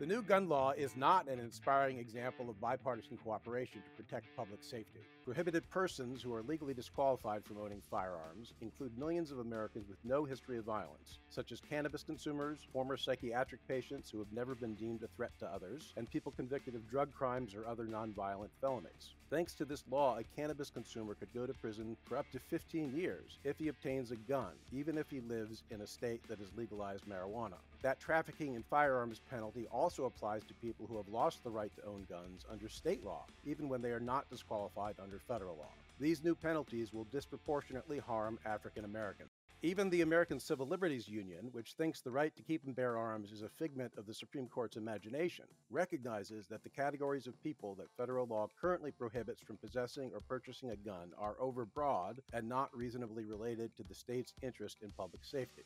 The new gun law is not an inspiring example of bipartisan cooperation to protect public safety. Prohibited persons who are legally disqualified from owning firearms include millions of Americans with no history of violence, such as cannabis consumers, former psychiatric patients who have never been deemed a threat to others, and people convicted of drug crimes or other nonviolent felonies. Thanks to this law, a cannabis consumer could go to prison for up to 15 years if he obtains a gun, even if he lives in a state that has legalized marijuana. That trafficking in firearms penalty also applies to people who have lost the right to own guns under state law, even when they are not disqualified under federal law. These new penalties will disproportionately harm African Americans. Even the American Civil Liberties Union, which thinks the right to keep and bear arms is a figment of the Supreme Court's imagination, recognizes that the categories of people that federal law currently prohibits from possessing or purchasing a gun are overbroad and not reasonably related to the state's interest in public safety.